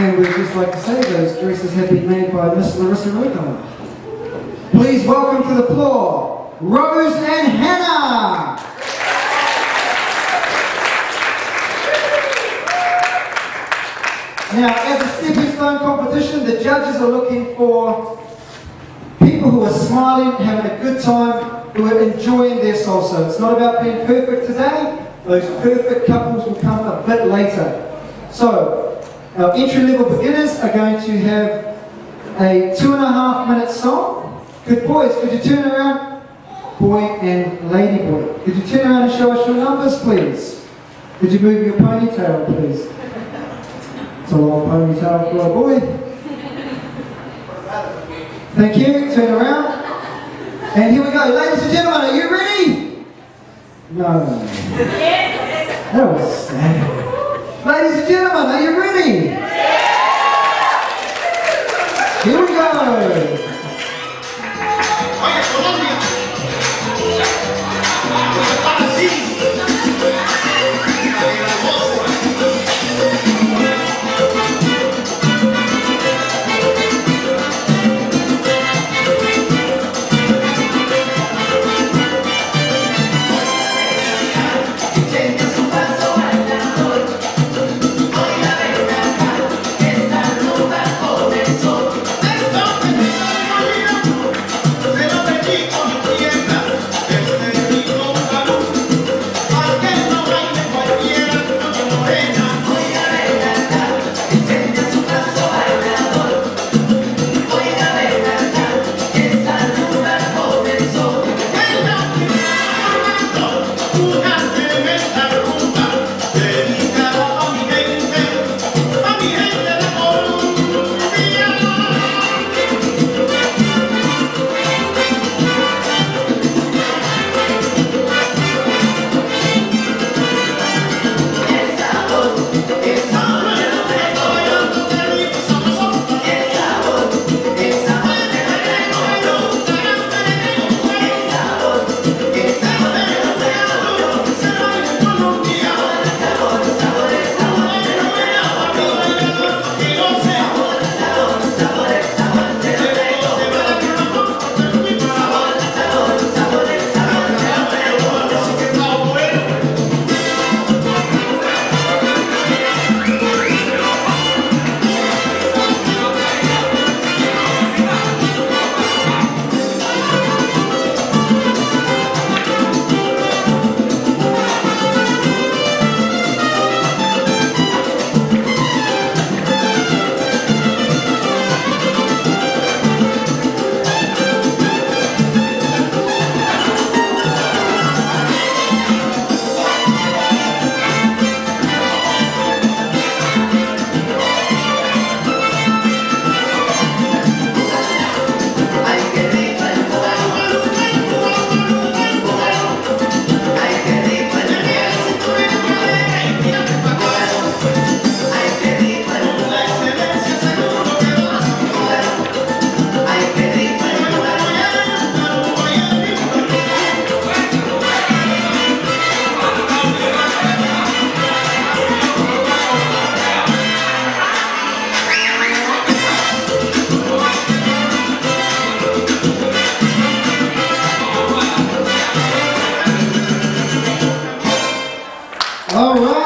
And we'd just like to say those dresses have been made by Miss Larissa Rukama. Please welcome to the floor, Rose and Hannah! Now, as a stepping stone competition, the judges are looking for people who are smiling, having a good time, who are enjoying their salsa. It's not about being perfect today. Those perfect couples will come a bit later. So, our entry-level beginners are going to have a two and a half minute song. Good boys, could you turn around? Boy and lady boy. Could you turn around and show us your numbers, please? Could you move your ponytail, please? It's a long ponytail for a boy. Thank you. Turn around. And here we go. Ladies and gentlemen, are you ready? No. Yes. That was sad. Ladies and gentlemen, are you ready? Yeah! Here we go! Brasil. All right.